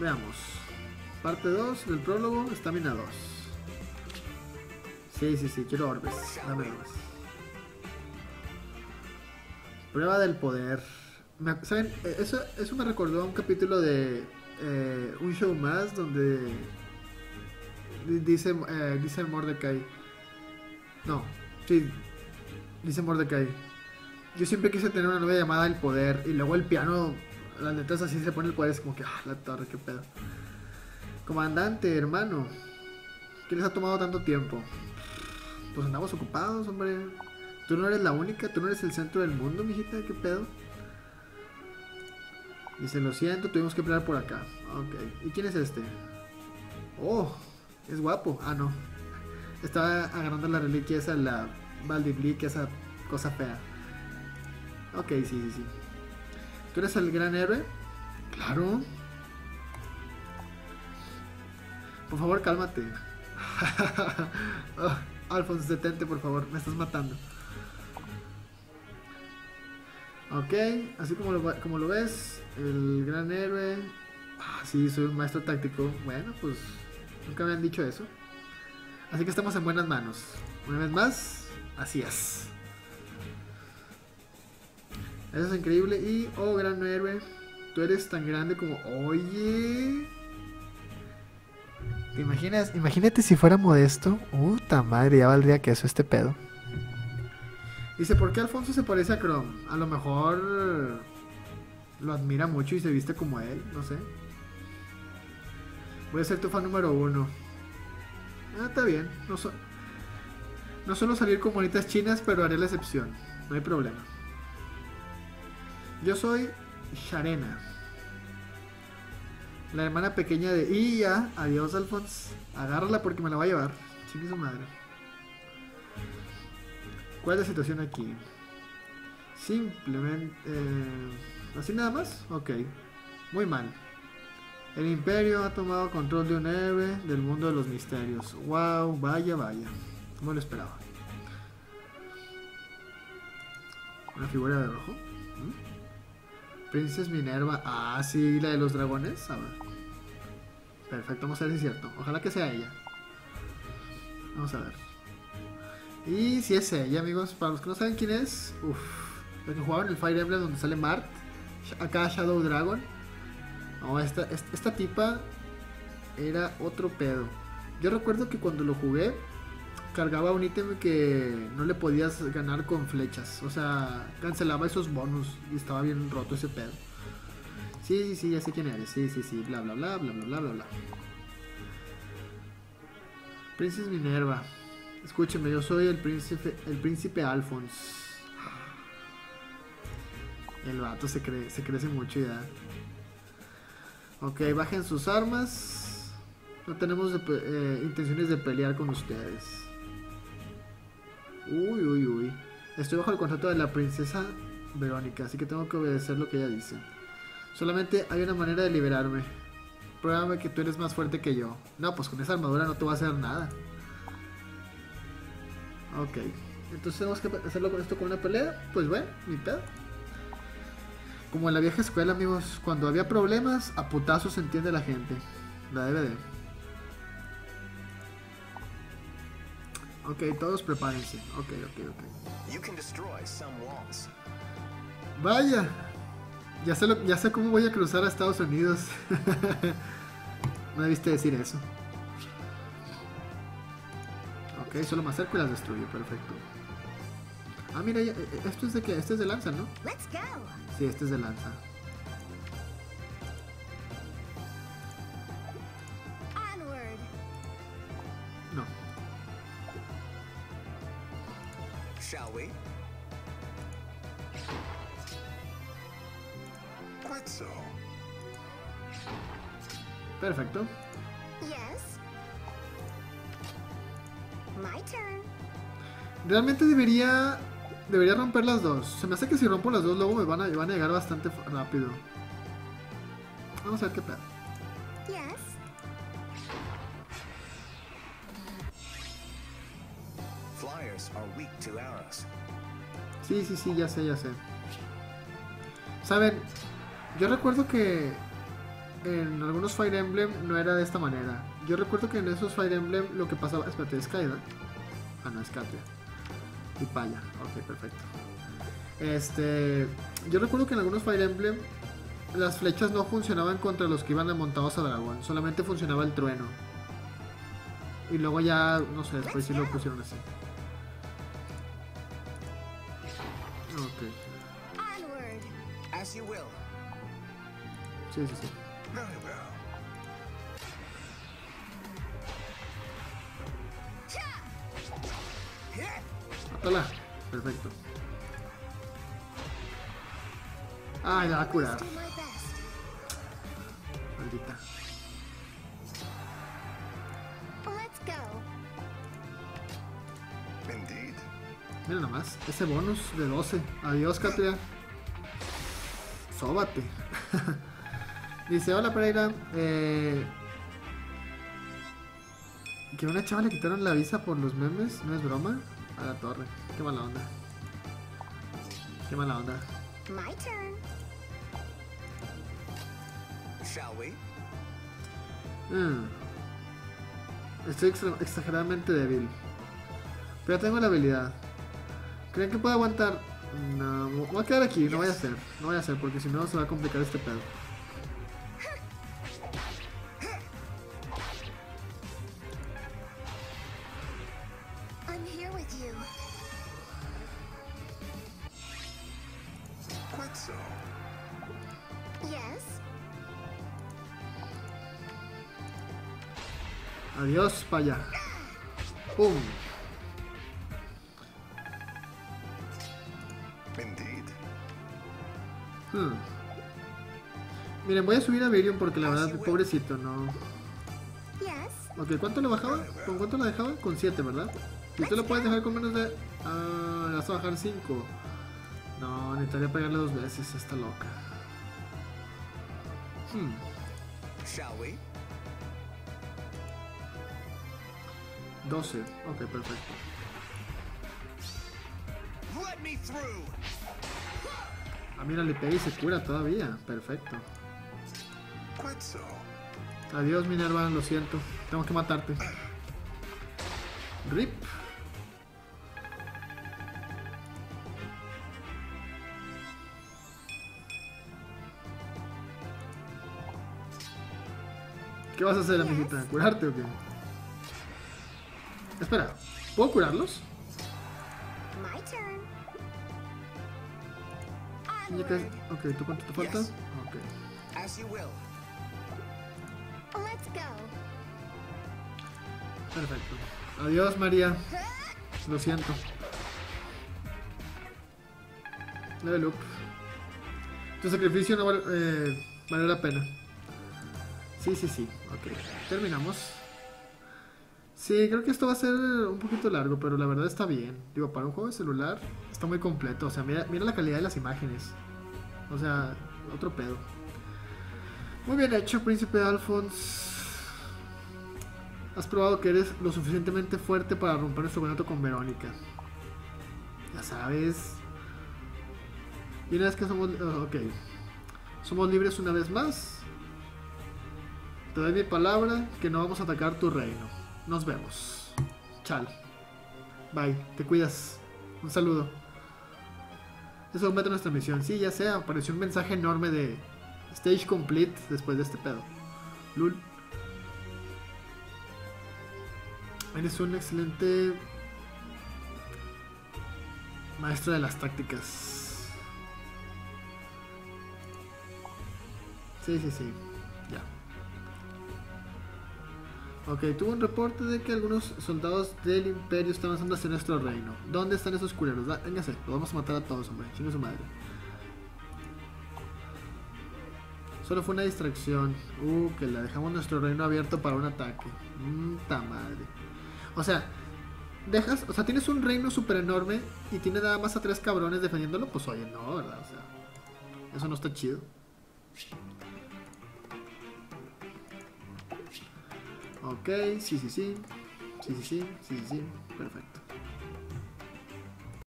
Veamos. Parte 2 del prólogo, estamina 2. Sí, sí, sí, quiero orbes. Dame orbes. Prueba del poder. ¿Saben? Eh, Eso, eso me recordó a un capítulo de eh, un show más donde di- dice, eh, dice Mordecai. No, sí, dice Mordecai. Yo siempre quise tener una novia llamada El Poder y luego el piano, las letras así se pone el poder, es como que, ah, la torre, qué pedo. Comandante, hermano, ¿qué les ha tomado tanto tiempo? Pues andamos ocupados, hombre. Tú no eres la única, tú no eres el centro del mundo, mijita, qué pedo. Dice, lo siento, tuvimos que pelear por acá. Ok, ¿y quién es este? Oh, es guapo. Ah, no. Estaba agarrando la reliquia esa, la Valdiblick, esa cosa fea. Ok, sí, sí, sí. ¿Tú eres el gran héroe? Claro. Por favor, cálmate. oh, Alfonso, detente, por favor. Me estás matando. Ok, así como lo, como lo ves, el gran héroe. Ah, sí, soy un maestro táctico. Bueno, pues nunca me han dicho eso. Así que estamos en buenas manos. Una vez más, así es. Eso es increíble. Y, oh, gran héroe, tú eres tan grande como. Oye. ¿Te imaginas? Imagínate si fuera modesto. Puta madre, ya valdría que eso este pedo. Dice, ¿por qué Alfonso se parece a Chrome? A lo mejor lo admira mucho y se viste como él, no sé. Voy a ser tu fan número uno. Ah, está bien. No, so- no suelo salir con bonitas chinas, pero haré la excepción. No hay problema. Yo soy Sharena. La hermana pequeña de Iya. Adiós, Alfonso. Agárrala porque me la va a llevar. Chingue su madre. ¿Cuál es la situación aquí? Simplemente... eh, ¿Así nada más? Ok. Muy mal. El imperio ha tomado control de un héroe del mundo de los misterios. Wow, vaya, vaya. No lo esperaba. Una figura de rojo. ¿Mm? Princess Minerva. Ah, sí, la de los dragones. A ver. Perfecto, vamos a ver si es cierto. Ojalá que sea ella. Vamos a ver. Y si es ella, amigos, para los que no saben quién es, uff, los que jugaban el Fire Emblem donde sale Mart, acá Shadow Dragon. No, esta, esta tipa era otro pedo. Yo recuerdo que cuando lo jugué, cargaba un ítem que no le podías ganar con flechas. O sea, cancelaba esos bonus y estaba bien roto ese pedo. Sí, sí, sí, ya sé quién eres. Sí, sí, sí, bla, bla, bla, bla, bla, bla, bla, bla. Minerva. Escúcheme, yo soy el príncipe, el príncipe Alphonse. El vato se, cree, se crece mucho ya. Ok, bajen sus armas. No tenemos eh, intenciones de pelear con ustedes. Uy, uy, uy. Estoy bajo el contrato de la princesa Verónica, así que tengo que obedecer lo que ella dice. Solamente hay una manera de liberarme. Pruébame que tú eres más fuerte que yo. No, pues con esa armadura no te va a hacer nada. Ok. Entonces tenemos que hacerlo con esto con una pelea. Pues bueno, ni pedo. Como en la vieja escuela, amigos, cuando había problemas, a putazos se entiende la gente. La DVD. Ok, todos prepárense. Ok, ok, ok. You can destroy some walls. Vaya. Ya sé, lo- ya sé cómo voy a cruzar a Estados Unidos. no debiste decir eso. Ok, solo me acerco y las destruyo. Perfecto. Ah, mira, ya- eh, esto es de qué? Este es de lanza, ¿no? Let's go. Sí, este es de lanza. No. Shall we? Quite so. Perfecto. Yes. My turn. Realmente debería debería romper las dos. Se me hace que si rompo las dos luego me van a, van a llegar bastante rápido. Vamos a ver qué pedo. Yes. Sí, sí, sí, ya sé, ya sé. Saben, yo recuerdo que en algunos Fire Emblem no era de esta manera. Yo recuerdo que en esos Fire Emblem lo que pasaba. Espérate, es Kaida. Ah, no, es Katria. Y Paya. Ok, perfecto. Este. Yo recuerdo que en algunos Fire Emblem las flechas no funcionaban contra los que iban montados a dragón. Solamente funcionaba el trueno. Y luego ya, no sé, después sí lo pusieron así. Ok. Onward. As you will. Sí, sí, sí. Very well. Mátala. Perfecto. Ah, ya va a curar. Maldita. Mira nomás, ese bonus de 12. Adiós, Katria. Sóbate. Dice, hola Pereira. Eh, que a una chava le quitaron la visa por los memes, ¿no es broma? A la torre. Qué mala onda. Qué mala onda. My turn. Shall we? Mm. Estoy extra- exageradamente débil. Pero tengo la habilidad. ¿Creen que puedo aguantar? No, voy a quedar aquí, no voy a hacer. No voy a hacer porque si no se va a complicar este pedo. I'm here with you. Quite so. Yes. Adiós, para allá. ¡Pum! Hmm. Miren, voy a subir a Virion porque la verdad, pobrecito, no. Ok, ¿cuánto le bajaba? ¿Con cuánto la dejaba? Con 7, ¿verdad? ¿Y tú lo puedes dejar con menos de.? Ah, le vas a bajar 5. No, necesitaría pegarle dos veces, está loca. Hmm. Shall we? 12. Ok, perfecto. Let me through! Ah, mira, le pega y se cura todavía. Perfecto. Adiós, Minerva, lo siento. Tengo que matarte. Rip. ¿Qué vas a hacer, amiguita? ¿Curarte o qué? Espera, ¿puedo curarlos? Ya. Ok, ¿tú cuánto te falta? Ok. As you will. Let's go. Perfecto. Adiós, María. Lo siento. Level up. Tu sacrificio no vale, eh, valió la pena. Sí, sí, sí. Ok. Terminamos. Sí, creo que esto va a ser un poquito largo, pero la verdad está bien. Digo, para un juego de celular está muy completo. O sea, mira, mira la calidad de las imágenes. O sea, otro pedo. Muy bien hecho, Príncipe Alphonse. Has probado que eres lo suficientemente fuerte para romper nuestro contrato con Verónica. Ya sabes. Y una vez que somos... ah, ok. Somos libres una vez más. Te doy mi palabra que no vamos a atacar tu reino. Nos vemos. Chal. Bye. Te cuidas. Un saludo. Eso aumenta nuestra misión. Sí, ya sé. Apareció un mensaje enorme de Stage Complete después de este pedo. Lul. Eres un excelente maestro de las tácticas. Sí, sí, sí. Ok, tuvo un reporte de que algunos soldados del imperio están avanzando hacia nuestro reino. ¿Dónde están esos culeros? Véngase, los vamos a matar a todos, hombre. Chingue su madre. Solo fue una distracción. Uh, que la dejamos nuestro reino abierto para un ataque. Mmm, madre. O sea, dejas, o sea, tienes un reino súper enorme y tiene nada más a tres cabrones defendiéndolo, pues oye, no, ¿verdad? O sea, eso no está chido. Ok, sí, sí, sí. Sí, sí, sí, sí, sí, sí. Perfecto.